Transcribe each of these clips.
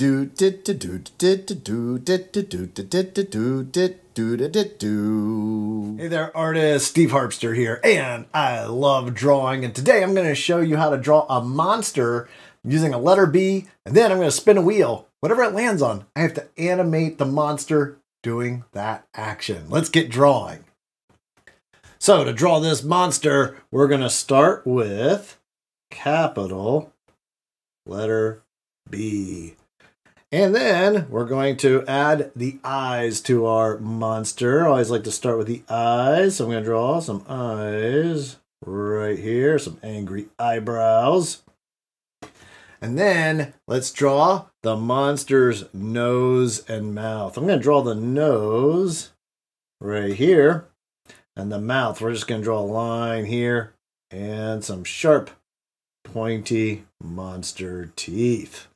do did do do did do did do do did do did do did do. Hey there, artist Steve Harpster here, and I love drawing. And today I'm going to show you how to draw a monster using a letter B, and then I'm going to spin a wheel. Whatever it lands on, I have to animate the monster doing that action. Let's get drawing. So to draw this monster, we're going to start with capital letter B. And then we're going to add the eyes to our monster. I always like to start with the eyes. So I'm going to draw some eyes right here, some angry eyebrows. And then let's draw the monster's nose and mouth. I'm going to draw the nose right here and the mouth. We're just going to draw a line here and some sharp, pointy monster teeth.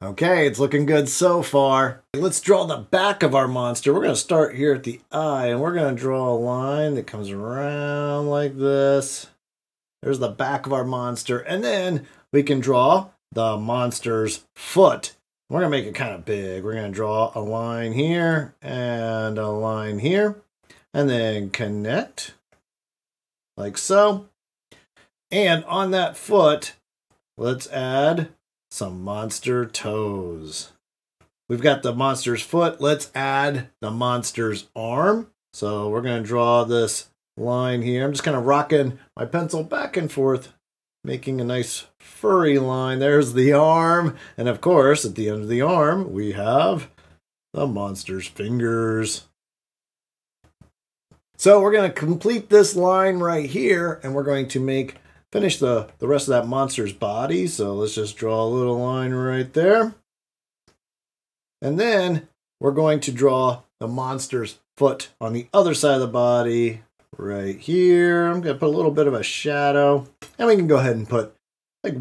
Okay, it's looking good so far. Let's draw the back of our monster. We're going to start here at the eye, and we're going to draw a line that comes around like this. There's the back of our monster, and then we can draw the monster's foot. We're going to make it kind of big. We're going to draw a line here and a line here, and then connect like so. And on that foot, let's add some monster toes. We've got the monster's foot. Let's add the monster's arm. So we're going to draw this line here. I'm just kind of rocking my pencil back and forth, making a nice furry line. There's the arm. And of course, at the end of the arm, we have the monster's fingers. So we're going to complete this line right here, and we're going to make finish the, the rest of that monster's body. So let's just draw a little line right there. And then we're going to draw the monster's foot on the other side of the body right here. I'm going to put a little bit of a shadow. And we can go ahead and put like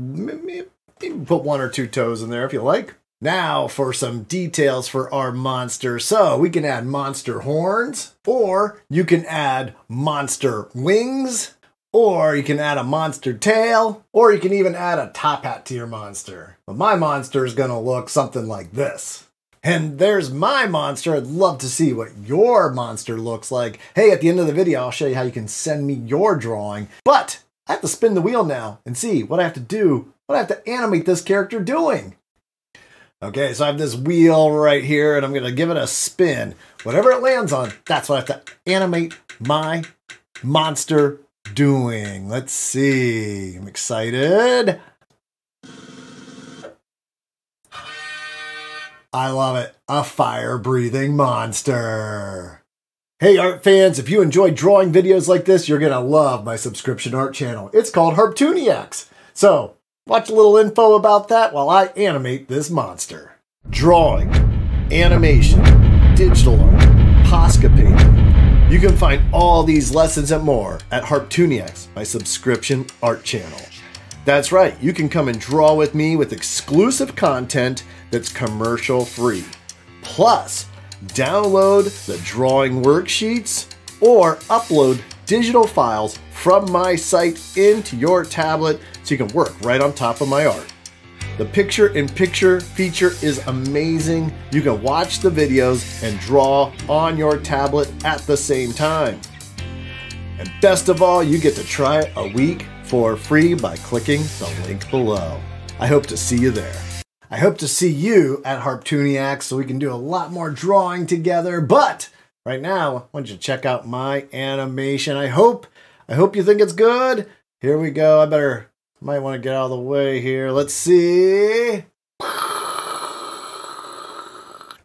put one or two toes in there if you like. Now for some details for our monster. So we can add monster horns or you can add monster wings or you can add a monster tail, or you can even add a top hat to your monster. But my monster is to look something like this. And there's my monster. I'd love to see what your monster looks like. Hey, at the end of the video, I'll show you how you can send me your drawing. But I have to spin the wheel now and see what I have to do, what I have to animate this character doing. Okay, so I have this wheel right here and I'm gonna give it a spin. Whatever it lands on, that's what I have to animate my monster doing? Let's see. I'm excited. I love it. A fire breathing monster. Hey art fans, if you enjoy drawing videos like this, you're gonna love my subscription art channel. It's called Harptooniacs. So, watch a little info about that while I animate this monster. Drawing, animation, digital art, Posca painting, you can find all these lessons and more at Harptooniacs, my subscription art channel. That's right, you can come and draw with me with exclusive content that's commercial free. Plus, download the drawing worksheets or upload digital files from my site into your tablet so you can work right on top of my art. The picture in picture feature is amazing. You can watch the videos and draw on your tablet at the same time. And best of all, you get to try it a week for free by clicking the link below. I hope to see you there. I hope to see you at Harptooniacs so we can do a lot more drawing together. But right now, I want you to check out my animation. I hope, I hope you think it's good. Here we go. I better might want to get out of the way here. Let's see.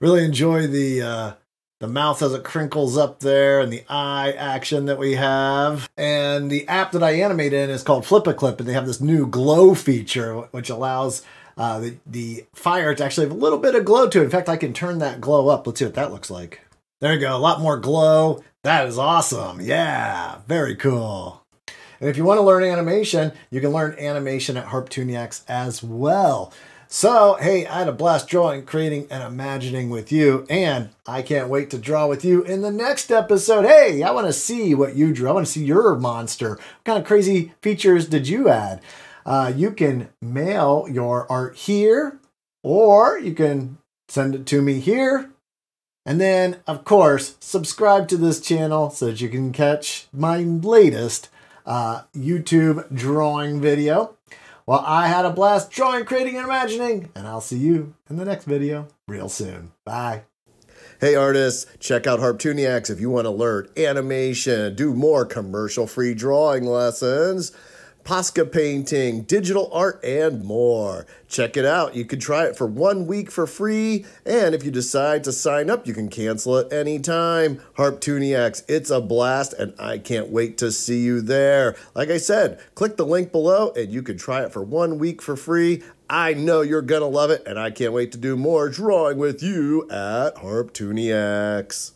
Really enjoy the uh, the mouth as it crinkles up there and the eye action that we have. And the app that I animate in is called Flip-A-Clip, and they have this new glow feature, which allows uh, the, the fire to actually have a little bit of glow to it. In fact, I can turn that glow up. Let's see what that looks like. There you go, a lot more glow. That is awesome. Yeah, very cool. And if you want to learn animation, you can learn animation at Harptooniacs as well. So, hey, I had a blast drawing, creating, and imagining with you, and I can't wait to draw with you in the next episode. Hey, I want to see what you drew. I want to see your monster. What kind of crazy features did you add? Uh, you can mail your art here, or you can send it to me here. And then, of course, subscribe to this channel so that you can catch my latest uh, YouTube drawing video. Well, I had a blast drawing, creating, and imagining, and I'll see you in the next video real soon. Bye. Hey artists, check out Harptooniacs if you want to learn animation, do more commercial-free drawing lessons, Posca painting, digital art, and more. Check it out. You can try it for one week for free, and if you decide to sign up, you can cancel it anytime. Harptooniacs, it's a blast, and I can't wait to see you there. Like I said, click the link below, and you can try it for one week for free. I know you're going to love it, and I can't wait to do more drawing with you at Harptooniacs.